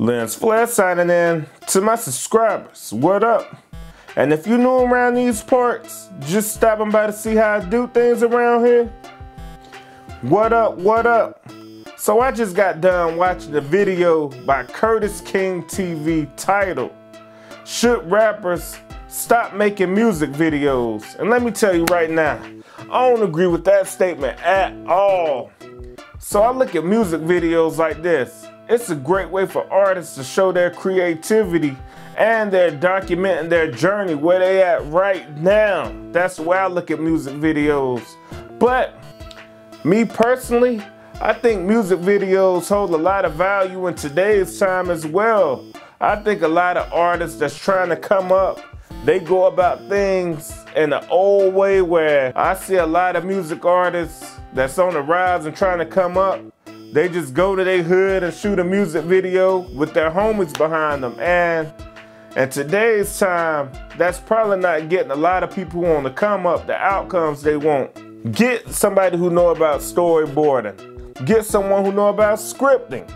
Lens Flare signing in to my subscribers. What up? And if you're new around these parts, just stopping by to see how I do things around here. What up, what up? So I just got done watching the video by Curtis King TV titled, Should Rappers Stop Making Music Videos? And let me tell you right now, I don't agree with that statement at all. So I look at music videos like this. It's a great way for artists to show their creativity and they're documenting their journey, where they at right now. That's the way I look at music videos. But me personally, I think music videos hold a lot of value in today's time as well. I think a lot of artists that's trying to come up, they go about things in the old way where I see a lot of music artists that's on the rise and trying to come up they just go to their hood and shoot a music video with their homies behind them. And in today's time, that's probably not getting a lot of people want to come up the outcomes they want. Get somebody who know about storyboarding. Get someone who know about scripting.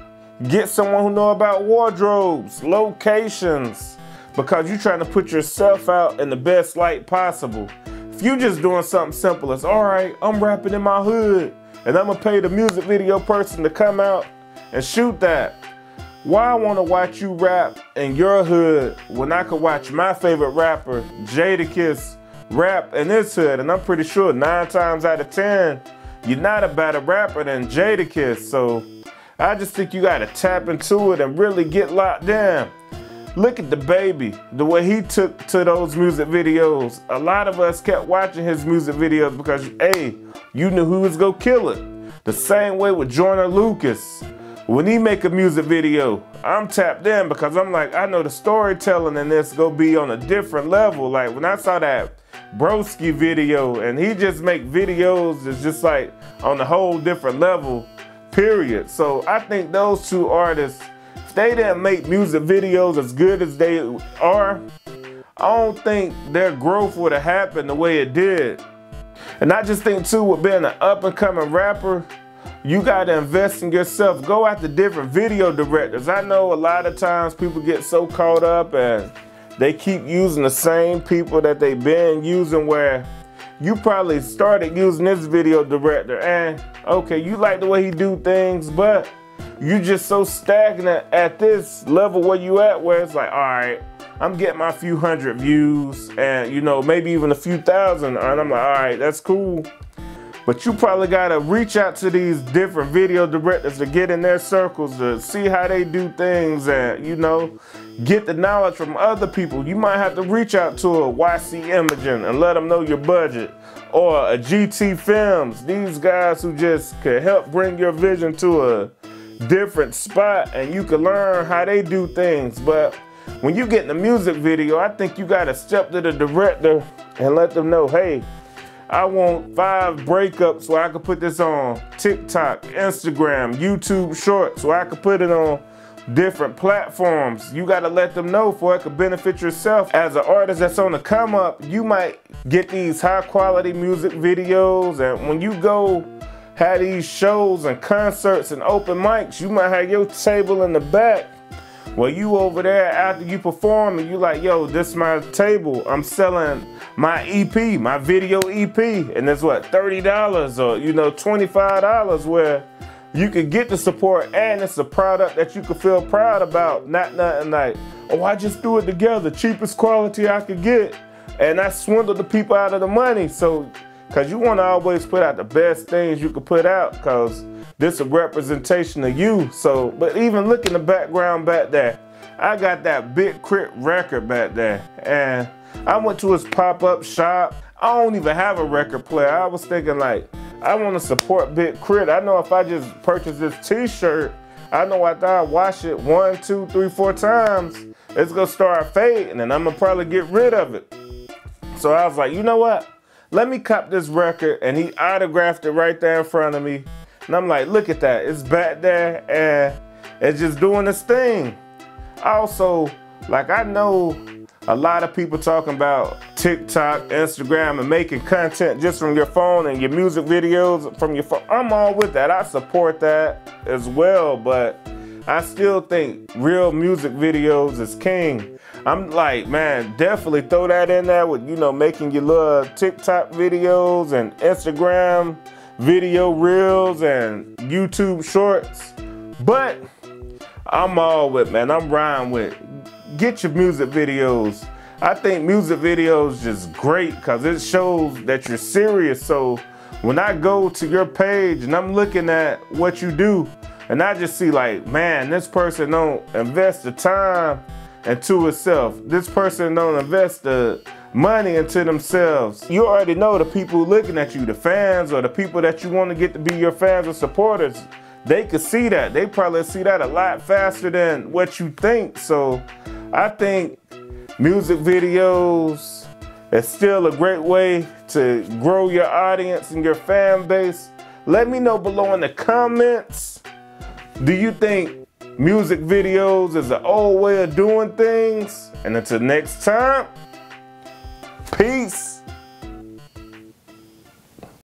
Get someone who know about wardrobes, locations, because you're trying to put yourself out in the best light possible. If you just doing something simple as, all right, I'm rapping in my hood, and I'm gonna pay the music video person to come out and shoot that. Why I wanna watch you rap in your hood when I could watch my favorite rapper, Jadakiss, rap in his hood? And I'm pretty sure nine times out of 10, you're not a better rapper than Jadakiss. So I just think you gotta tap into it and really get locked in. Look at DaBaby, the way he took to those music videos. A lot of us kept watching his music videos because, hey, you knew who was gonna kill it. The same way with Joyner Lucas. When he make a music video, I'm tapped in because I'm like, I know the storytelling in this gonna be on a different level. Like when I saw that Broski video and he just make videos that's just like on a whole different level, period. So I think those two artists if they didn't make music videos as good as they are, I don't think their growth would have happened the way it did. And I just think too, with being an up and coming rapper, you gotta invest in yourself. Go after different video directors. I know a lot of times people get so caught up and they keep using the same people that they've been using where you probably started using this video director and okay, you like the way he do things, but you just so stagnant at this level where you at where it's like, all right, I'm getting my few hundred views and you know, maybe even a few thousand. And I'm like, all right, that's cool. But you probably gotta reach out to these different video directors to get in their circles to see how they do things and you know, get the knowledge from other people. You might have to reach out to a YC Imaging and let them know your budget or a GT Films. These guys who just could help bring your vision to a different spot and you can learn how they do things. But when you get in the music video, I think you gotta step to the director and let them know, hey, I want five breakups so I can put this on TikTok, Instagram, YouTube Shorts, so I can put it on different platforms. You gotta let them know for it could benefit yourself. As an artist that's on the come up, you might get these high quality music videos and when you go have these shows and concerts and open mics, you might have your table in the back well, you over there after you perform and you like, yo, this is my table. I'm selling my EP, my video EP, and it's what, $30 or, you know, $25 where you can get the support and it's a product that you can feel proud about. Not nothing like, oh, I just threw it together, cheapest quality I could get. And I swindled the people out of the money. So Cause you want to always put out the best things you can put out cause this a representation of you. So, but even look in the background back there, I got that Big K.R.I.T. record back there. And I went to his pop-up shop. I don't even have a record player. I was thinking like, I want to support Big Crit. I know if I just purchase this t-shirt, I know after I wash it one, two, three, four times, it's gonna start fading and I'm gonna probably get rid of it. So I was like, you know what? let me cop this record. And he autographed it right there in front of me. And I'm like, look at that. It's back there and it's just doing its thing. Also, like I know a lot of people talking about TikTok, Instagram, and making content just from your phone and your music videos from your phone. I'm all with that. I support that as well. But I still think real music videos is king. I'm like, man, definitely throw that in there with, you know, making your little TikTok videos and Instagram video reels and YouTube shorts. But I'm all with, man, I'm riding with, get your music videos. I think music videos just great because it shows that you're serious. So when I go to your page and I'm looking at what you do, and I just see like, man, this person don't invest the time into itself. This person don't invest the money into themselves. You already know the people looking at you, the fans or the people that you want to get to be your fans or supporters, they could see that. They probably see that a lot faster than what you think. So I think music videos is still a great way to grow your audience and your fan base. Let me know below in the comments. Do you think music videos is an old way of doing things? And until next time, peace.